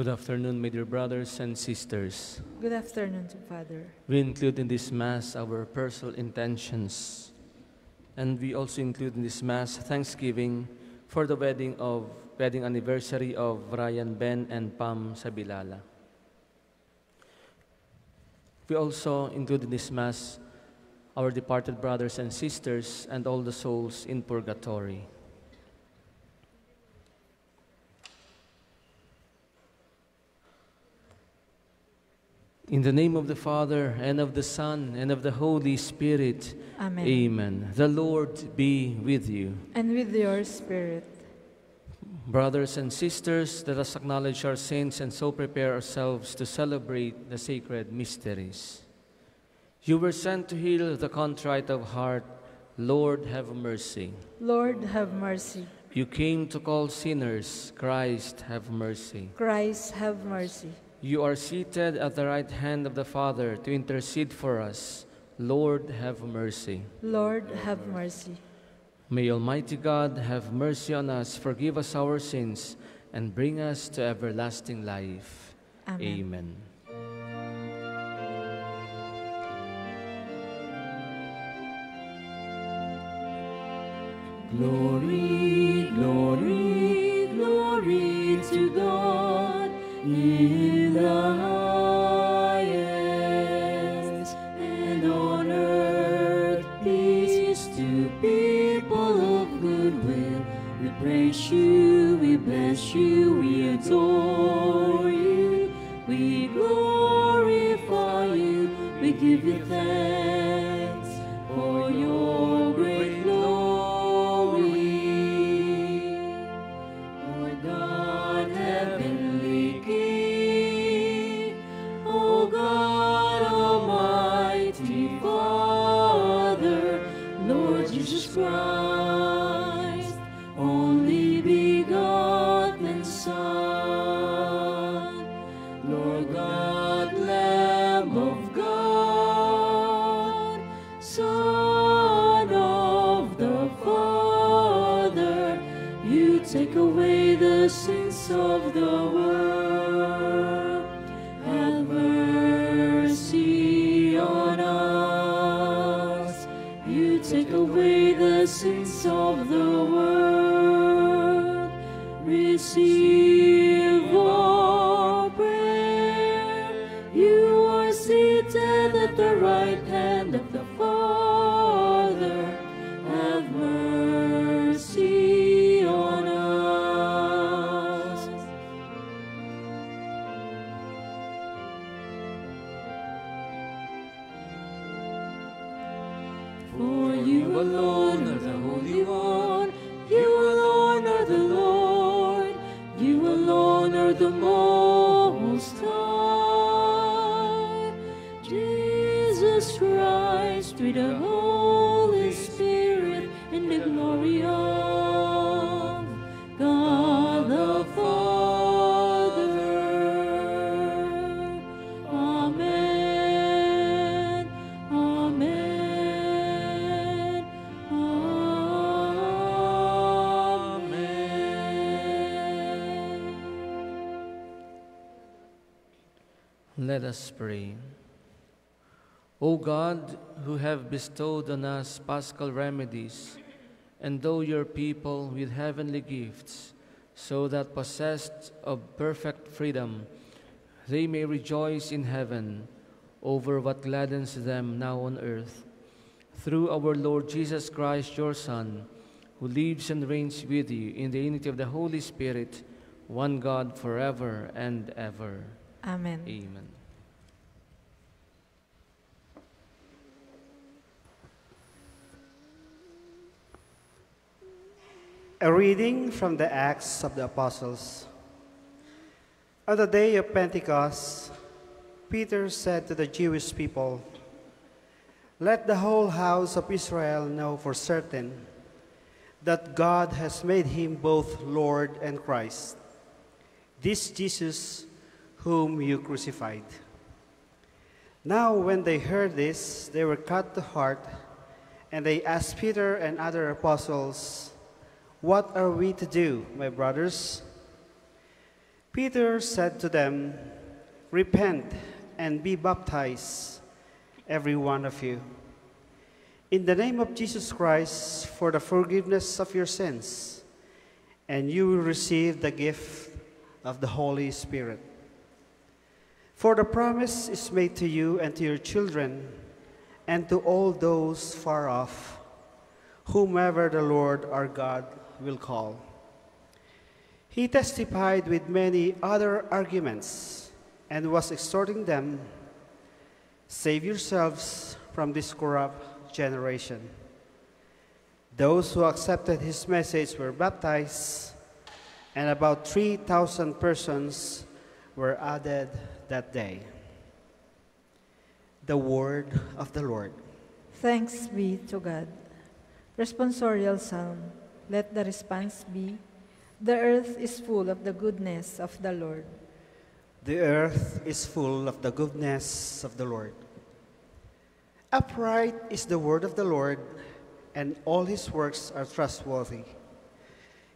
Good afternoon, my dear brothers and sisters. Good afternoon Father. We include in this Mass our personal intentions. And we also include in this Mass thanksgiving for the wedding of wedding anniversary of Ryan Ben and Pam Sabilala. We also include in this Mass our departed brothers and sisters and all the souls in purgatory. In the name of the Father, and of the Son, and of the Holy Spirit. Amen. Amen. The Lord be with you. And with your spirit. Brothers and sisters, let us acknowledge our sins and so prepare ourselves to celebrate the sacred mysteries. You were sent to heal the contrite of heart. Lord, have mercy. Lord, have mercy. You came to call sinners. Christ, have mercy. Christ, have mercy. You are seated at the right hand of the Father to intercede for us. Lord, have mercy. Lord, have mercy. May Almighty God have mercy on us, forgive us our sins, and bring us to everlasting life. Amen. Amen. Glory, glory, glory to God in the highest, and on earth people of. We praise you, we bless you, we adore you, we glorify you, we give you thanks of the Let us pray. O God, who have bestowed on us paschal remedies, and endow your people with heavenly gifts, so that possessed of perfect freedom, they may rejoice in heaven over what gladdens them now on earth. Through our Lord Jesus Christ, your Son, who lives and reigns with you in the unity of the Holy Spirit, one God forever and ever. Amen. Amen. A reading from the Acts of the Apostles. On the day of Pentecost, Peter said to the Jewish people, Let the whole house of Israel know for certain that God has made him both Lord and Christ, this Jesus whom you crucified. Now, when they heard this, they were cut to heart, and they asked Peter and other apostles, What are we to do, my brothers? Peter said to them, Repent and be baptized, every one of you, in the name of Jesus Christ for the forgiveness of your sins, and you will receive the gift of the Holy Spirit. For the promise is made to you and to your children, and to all those far off, whomever the Lord our God will call. He testified with many other arguments and was exhorting them Save yourselves from this corrupt generation. Those who accepted his message were baptized, and about 3,000 persons were added that day. The word of the Lord. Thanks be to God. Responsorial Psalm. Let the response be, The earth is full of the goodness of the Lord. The earth is full of the goodness of the Lord. Upright is the word of the Lord, and all his works are trustworthy.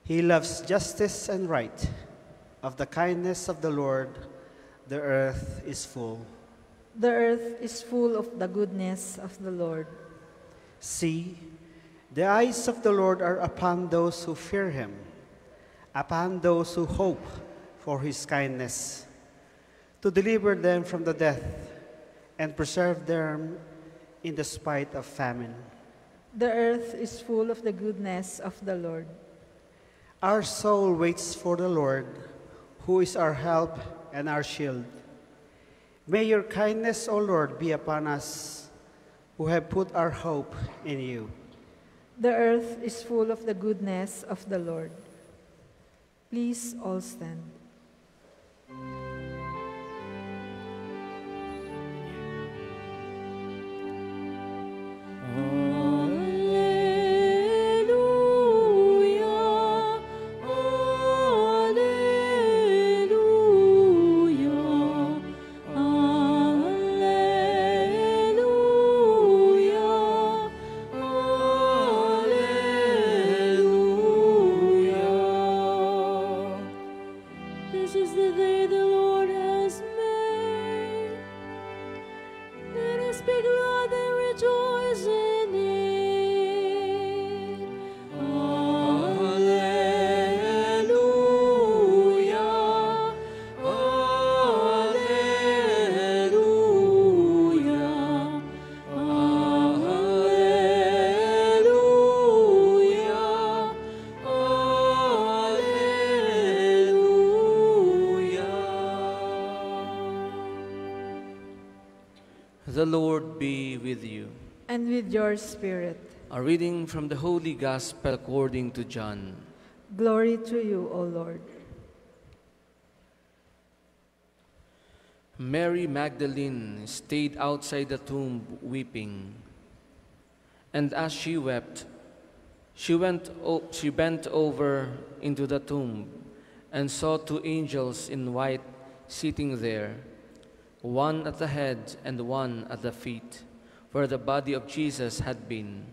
He loves justice and right. Of the kindness of the Lord, the earth is full. The earth is full of the goodness of the Lord. See, the eyes of the Lord are upon those who fear him, upon those who hope for his kindness, to deliver them from the death and preserve them in the spite of famine. The earth is full of the goodness of the Lord. Our soul waits for the Lord, who is our help and our shield. May your kindness, O Lord, be upon us who have put our hope in you. The earth is full of the goodness of the Lord. Please all stand. The Lord be with you. And with your spirit. A reading from the Holy Gospel according to John. Glory to you, O Lord. Mary Magdalene stayed outside the tomb weeping. And as she wept, she, went she bent over into the tomb and saw two angels in white sitting there, one at the head and one at the feet, where the body of Jesus had been.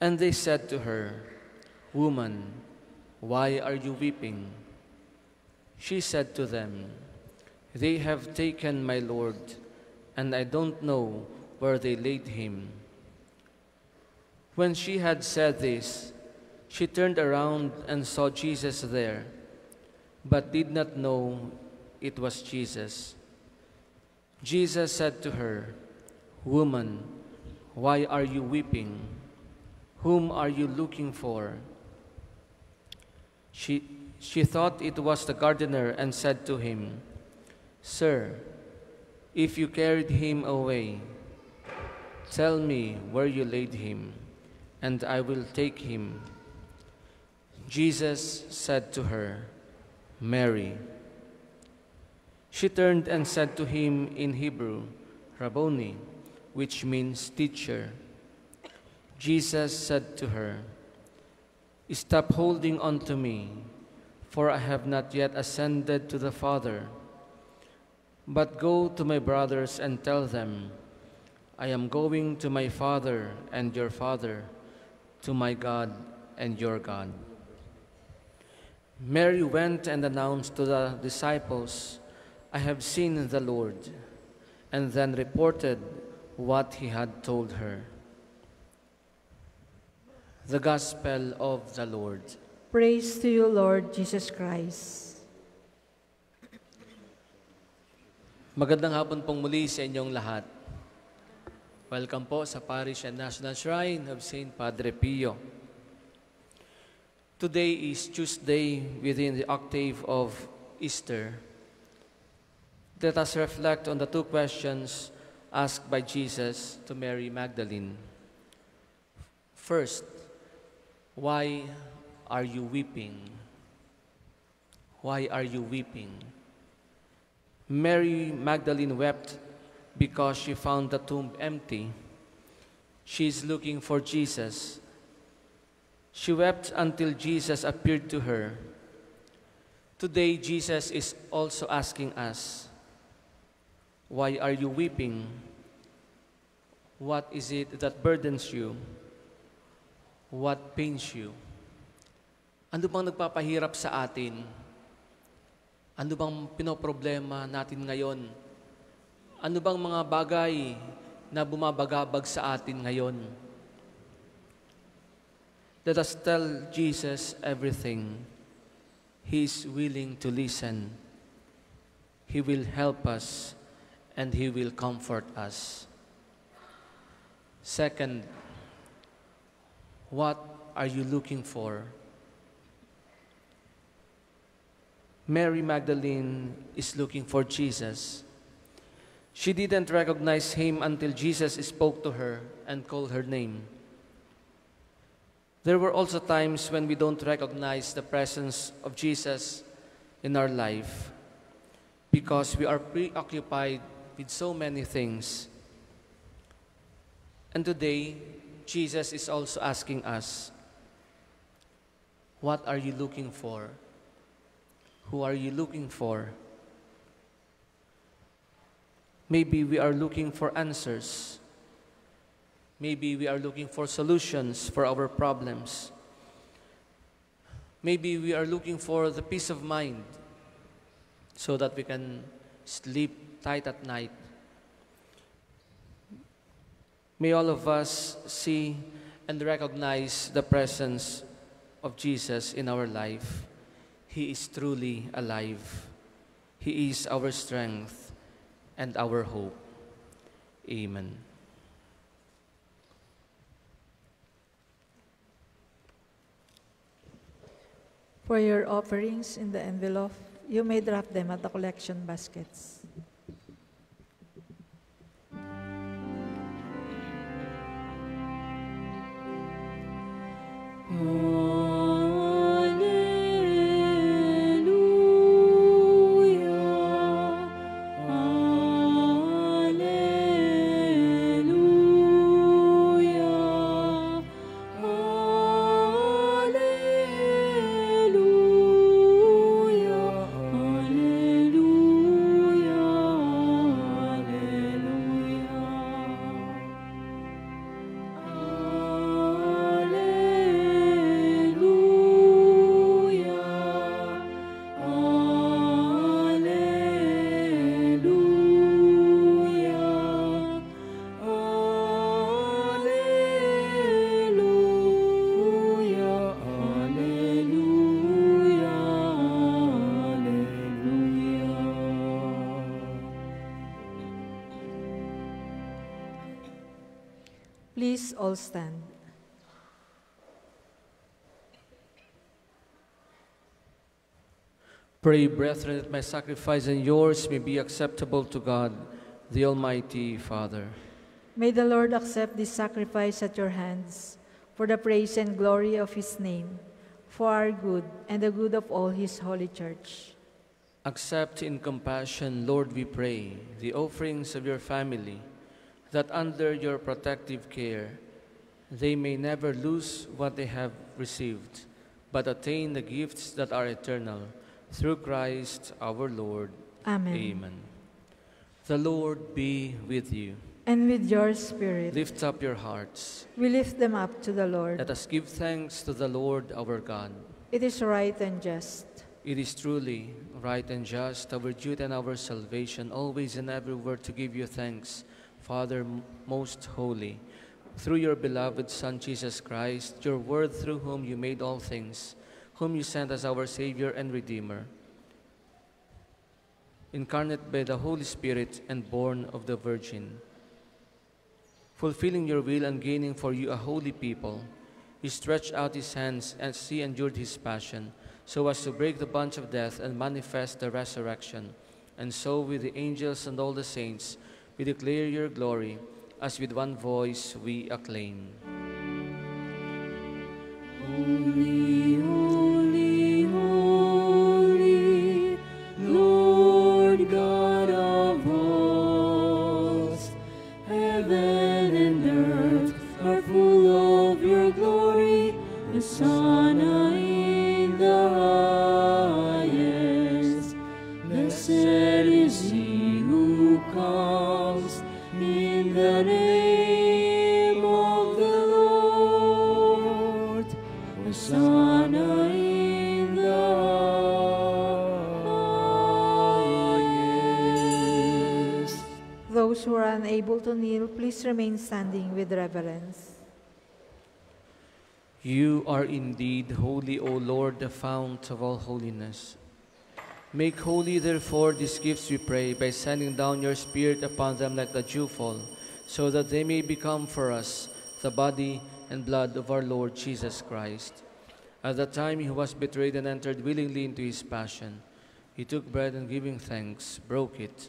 And they said to her, Woman, why are you weeping? She said to them, They have taken my Lord, and I don't know where they laid him. When she had said this, she turned around and saw Jesus there, but did not know it was Jesus. Jesus said to her, Woman, why are you weeping? Whom are you looking for? She, she thought it was the gardener and said to him, Sir, if you carried him away, tell me where you laid him, and I will take him. Jesus said to her, Mary. She turned and said to him in Hebrew, Rabboni, which means teacher. Jesus said to her, Stop holding on to me, for I have not yet ascended to the Father. But go to my brothers and tell them, I am going to my Father and your Father, to my God and your God. Mary went and announced to the disciples, I have seen the Lord, and then reported what he had told her. The Gospel of the Lord. Praise to you, Lord Jesus Christ. Magandang hapon pong muli sa inyong lahat. Welcome po sa Parish and National Shrine of St. Padre Pio. Today is Tuesday within the octave of Easter. Let us reflect on the two questions asked by Jesus to Mary Magdalene. First, why are you weeping? Why are you weeping? Mary Magdalene wept because she found the tomb empty. She is looking for Jesus. She wept until Jesus appeared to her. Today, Jesus is also asking us, Why are you weeping? What is it that burdens you? What pains you? Ano bang nagpapahirap sa atin? Ano bang pinoproblema natin ngayon? Ano bang mga bagay na bumabagabag sa atin ngayon? Let us tell Jesus everything. He is willing to listen. He will help us and He will comfort us. Second, what are you looking for? Mary Magdalene is looking for Jesus. She didn't recognize him until Jesus spoke to her and called her name. There were also times when we don't recognize the presence of Jesus in our life because we are preoccupied with so many things. And today, Jesus is also asking us, What are you looking for? Who are you looking for? Maybe we are looking for answers. Maybe we are looking for solutions for our problems. Maybe we are looking for the peace of mind so that we can sleep tight at night. May all of us see and recognize the presence of Jesus in our life. He is truly alive. He is our strength and our hope. Amen. For your offerings in the envelope, you may drop them at the collection baskets. Mm. All stand. Pray, brethren, that my sacrifice and yours may be acceptable to God, the Almighty Father. May the Lord accept this sacrifice at your hands for the praise and glory of his name, for our good and the good of all his holy church. Accept in compassion, Lord, we pray, the offerings of your family, that under your protective care they may never lose what they have received, but attain the gifts that are eternal, through Christ our Lord. Amen. Amen. The Lord be with you. And with your spirit, Lift up your hearts. we lift them up to the Lord. Let us give thanks to the Lord our God. It is right and just. It is truly right and just, our duty and our salvation, always and everywhere to give you thanks, Father most holy, through your beloved Son Jesus Christ, your word through whom you made all things, whom you sent as our Savior and Redeemer. Incarnate by the Holy Spirit and born of the Virgin. Fulfilling your will and gaining for you a holy people, he stretched out his hands as he endured his passion, so as to break the bonds of death and manifest the resurrection. And so, with the angels and all the saints, we declare your glory, as with one voice we acclaim. Holy, holy, holy, Lord God Those who are unable to kneel, please remain standing with reverence. You are indeed holy, O Lord, the fount of all holiness. Make holy, therefore, these gifts, we pray, by sending down your Spirit upon them like the dewfall, so that they may become for us the body and blood of our Lord Jesus Christ. At the time he was betrayed and entered willingly into his passion, he took bread and giving thanks, broke it,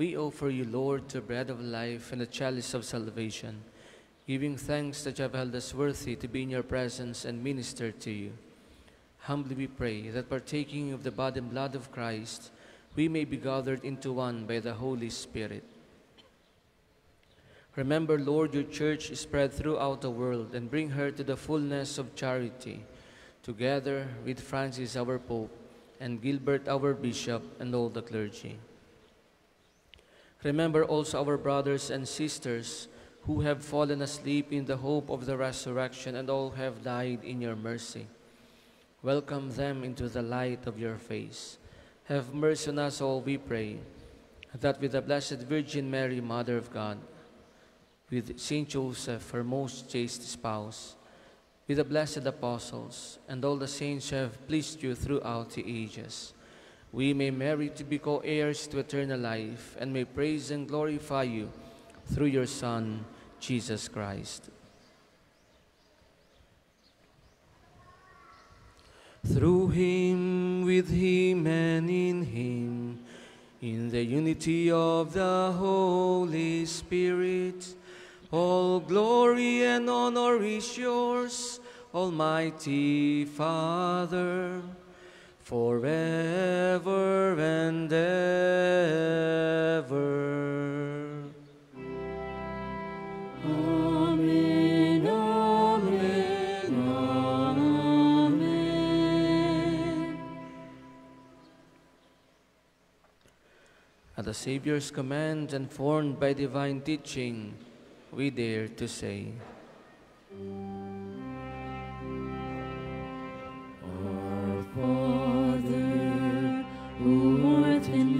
we offer you, Lord, the bread of life and the chalice of salvation, giving thanks that you have held us worthy to be in your presence and minister to you. Humbly we pray that partaking of the body and blood of Christ, we may be gathered into one by the Holy Spirit. Remember, Lord, your church spread throughout the world and bring her to the fullness of charity, together with Francis, our Pope, and Gilbert, our Bishop, and all the clergy. Remember also our brothers and sisters who have fallen asleep in the hope of the resurrection and all have died in your mercy. Welcome them into the light of your face. Have mercy on us all, we pray, that with the Blessed Virgin Mary, Mother of God, with Saint Joseph, her most chaste spouse, with the blessed apostles, and all the saints who have pleased you throughout the ages, we may merit to be co-heirs to eternal life and may praise and glorify you through your Son, Jesus Christ. Through him, with him, and in him, in the unity of the Holy Spirit, all glory and honor is yours, Almighty Father, forever and ever. Amen, amen, amen. At the Savior's command and formed by divine teaching, we dare to say, Father, who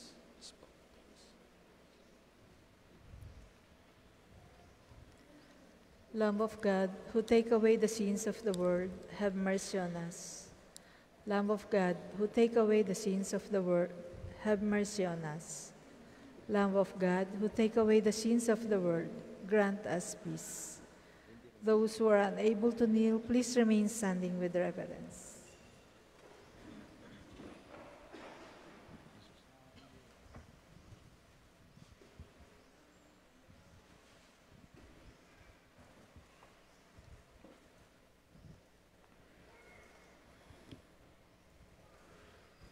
Lamb of God, who take away the sins of the world, have mercy on us. Lamb of God, who take away the sins of the world, have mercy on us. Lamb of God, who take away the sins of the world, grant us peace. Those who are unable to kneel, please remain standing with reverence.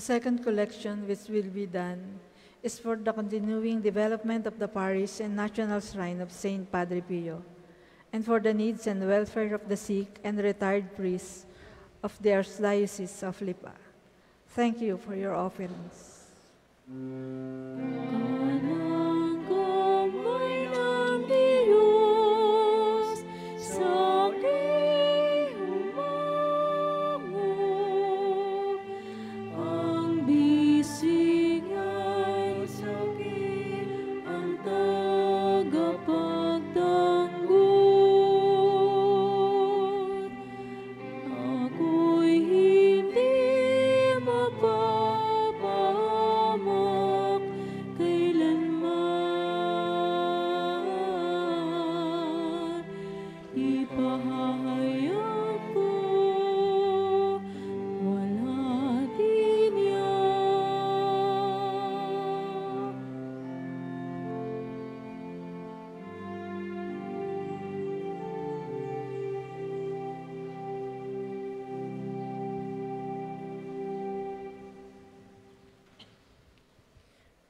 The second collection, which will be done, is for the continuing development of the parish and national shrine of Saint Padre Pio, and for the needs and welfare of the sick and retired priests of the Archdiocese of Lipa. Thank you for your offerings.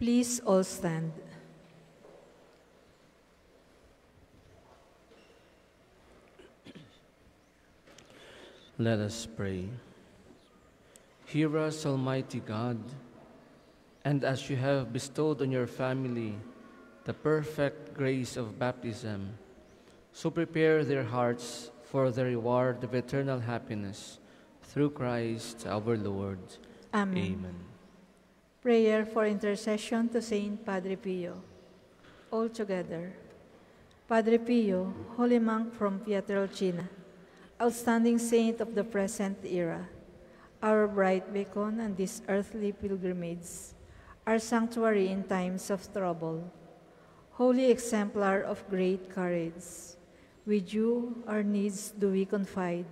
Please all stand. Let us pray. Hear us, Almighty God, and as you have bestowed on your family the perfect grace of baptism, so prepare their hearts for the reward of eternal happiness through Christ our Lord. Amen. Amen. Prayer for intercession to Saint Padre Pio. All together. Padre Pio, holy monk from Pietrelcina, outstanding saint of the present era, our bright beacon on this earthly pilgrimage, our sanctuary in times of trouble, holy exemplar of great courage, with you our needs do we confide,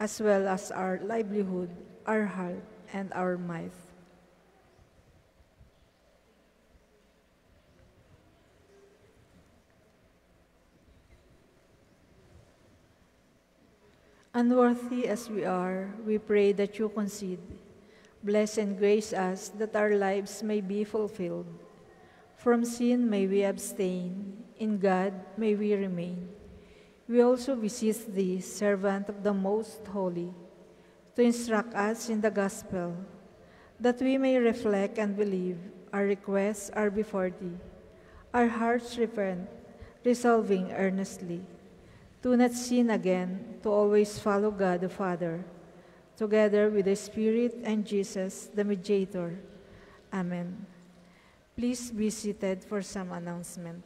as well as our livelihood, our heart, and our might. Unworthy as we are, we pray that you concede. Bless and grace us that our lives may be fulfilled. From sin may we abstain, in God may we remain. We also beseech thee, servant of the Most Holy, to instruct us in the gospel, that we may reflect and believe our requests are before thee. Our hearts repent, resolving earnestly do not sin again, to always follow God the Father, together with the Spirit and Jesus, the mediator. Amen. Please be seated for some announcement.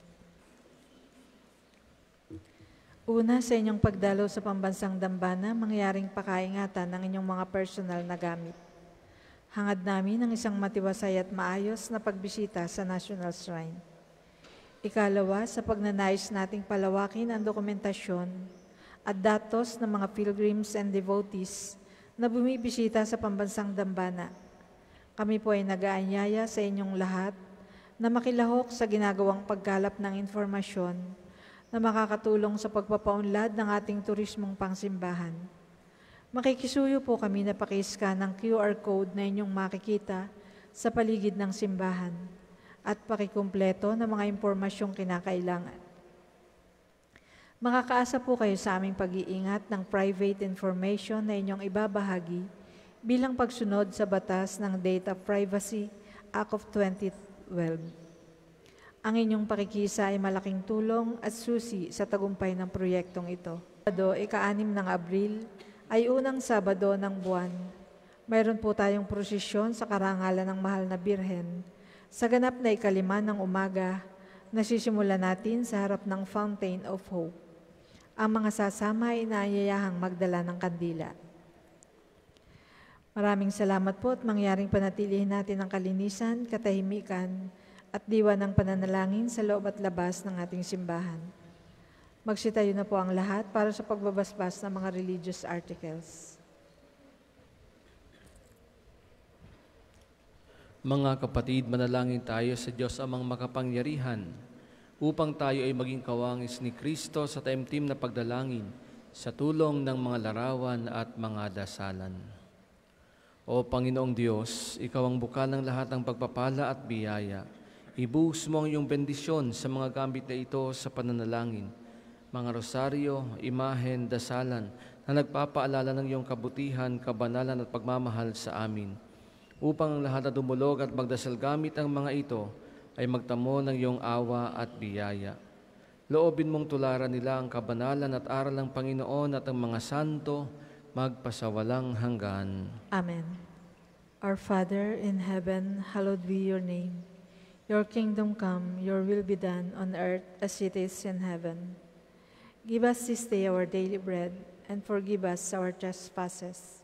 Una, sa inyong pagdalo sa pambansang dambana, mangyaring pakaingatan ng inyong mga personal na gamit. Hangad namin ang isang matiwasay at maayos na pagbisita sa National Shrine. Ikalawa, sa pagnanais nating palawakin ang dokumentasyon at datos ng mga pilgrims and devotees na bumibisita sa pambansang dambana. Kami po ay nag-aanyaya sa inyong lahat na makilahok sa ginagawang pagkalap ng informasyon na makakatulong sa pagpapaunlad ng ating turismong pangsimbahan. Makikisuyo po kami na pakiscan ng QR code na inyong makikita sa paligid ng simbahan at pakikumpleto ng mga impormasyong kinakailangan. Makakaasa po kayo sa aming pag-iingat ng private information na inyong ibabahagi bilang pagsunod sa batas ng Data Privacy Act of 2012. Ang inyong pakikisa ay malaking tulong at susi sa tagumpay ng proyektong ito. Sabado, ika-6 ng Abril, ay unang Sabado ng buwan. Mayroon po tayong prosesyon sa karangalan ng Mahal na Birhen sa ganap na ikalima ng umaga, nasisimula natin sa harap ng Fountain of Hope. Ang mga sasama ay inaayayahang magdala ng kandila. Maraming salamat po at mangyaring panatilihin natin ang kalinisan, katahimikan, at diwa ng pananalangin sa loob at labas ng ating simbahan. Magsitayo na po ang lahat para sa pagbabasbas ng mga religious articles. Mga kapatid, manalangin tayo sa Diyos amang makapangyarihan upang tayo ay maging kawangis ni Kristo sa taimtim na pagdalangin sa tulong ng mga larawan at mga dasalan. O Panginoong Diyos, Ikaw ang bukal ng lahat ng pagpapala at biyaya. Ibuhos mo ang iyong bendisyon sa mga gamit na ito sa pananalangin, mga rosaryo, imahen, dasalan, na nagpapaalala ng iyong kabutihan, kabanalan at pagmamahal sa amin. Upang ang lahat na dumulog at magdasal gamit ang mga ito ay magtamo ng iyong awa at biyaya. Loobin mong tularan nila ang kabanalan at aral ng Panginoon at ang mga santo magpasawalang hanggan. Amen. Our Father in heaven, hallowed be your name. Your kingdom come, your will be done on earth as it is in heaven. Give us this day our daily bread, and forgive us our trespasses,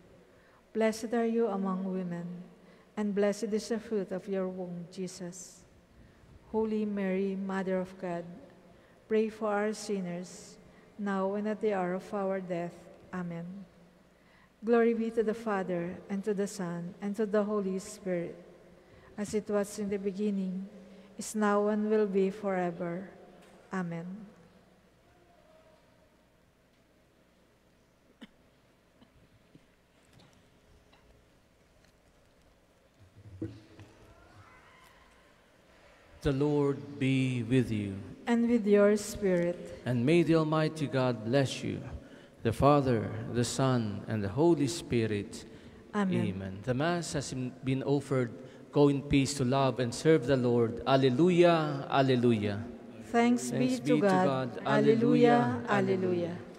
Blessed are you among women, and blessed is the fruit of your womb, Jesus. Holy Mary, Mother of God, pray for our sinners, now and at the hour of our death. Amen. Glory be to the Father, and to the Son, and to the Holy Spirit, as it was in the beginning, is now, and will be forever. Amen. The Lord be with you, And with your spirit, and may the Almighty God bless you, the Father, the Son, and the Holy Spirit. Amen. The Mass has been offered. Go in peace to love and serve the Lord. Alleluia, alleluia. Thanks, Thanks be to God. Alleluia, alleluia. Heaven